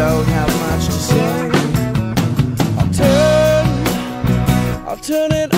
don't have much to say. I'll turn, I'll turn it